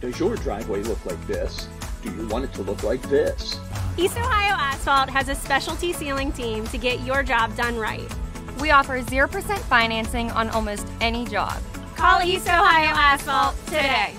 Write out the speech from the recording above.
Does your driveway look like this? Do you want it to look like this? East Ohio Asphalt has a specialty sealing team to get your job done right. We offer 0% financing on almost any job. Call East Ohio Asphalt today.